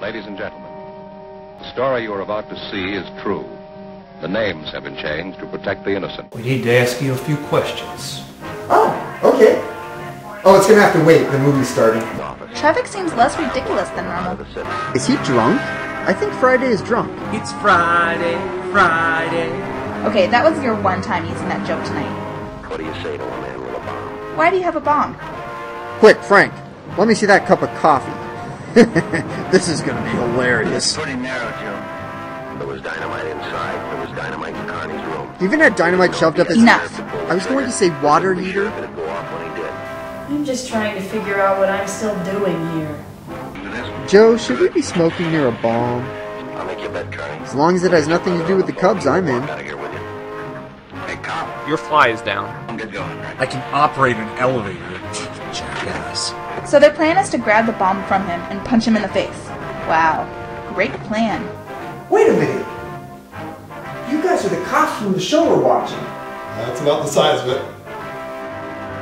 Ladies and gentlemen, the story you are about to see is true. The names have been changed to protect the innocent. We need to ask you a few questions. Oh, okay. Oh, it's gonna have to wait. The movie's starting. Traffic seems less ridiculous than normal. Is he drunk? I think Friday is drunk. It's Friday, Friday. Okay, that was your one time using that joke tonight. What do you say to a man with a bomb? Why do you have a bomb? Quick, Frank, let me see that cup of coffee. this is gonna be hilarious. It's Pretty narrow, Joe. There was dynamite inside. There was dynamite in Carney's room. You even had dynamite shoved up his. Enough. I was going to say water heater. It'd go off when he did. I'm just trying to figure out what I'm still doing here. Joe, should we be smoking near a bomb? I'll make you bet, Carney. As long as it has nothing to do with the Cubs, I'm in. Out of here with you. Hey, cop. Your fly is down. I'm good going. I can operate an elevator. Jackass. So their plan is to grab the bomb from him and punch him in the face. Wow. Great plan. Wait a minute. You guys are the cops from the show we're watching. That's about the size of it.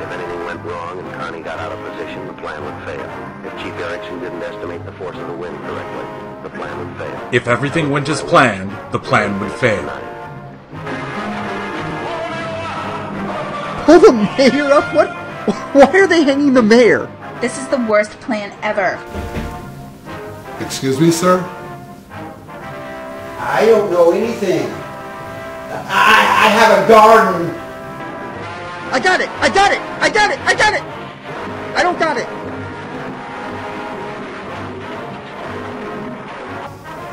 If anything went wrong and Connie got out of position, the plan would fail. If Chief Erickson didn't estimate the force of the wind correctly, the plan would fail. If everything went as planned, the plan would fail. Pull the mayor up? What? Why are they hanging the mayor? This is the worst plan ever. Excuse me, sir? I don't know anything. I, I have a garden. I got it! I got it! I got it! I got it! I don't got it!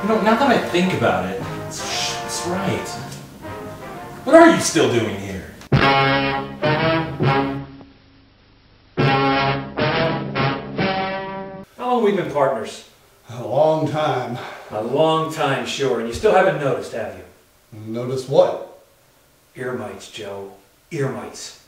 You know, now that I think about it, it's, it's right. What are you still doing here? long have we been partners? A long time. A long time, sure. And you still haven't noticed, have you? Notice what? Ear mites, Joe. Ear mites.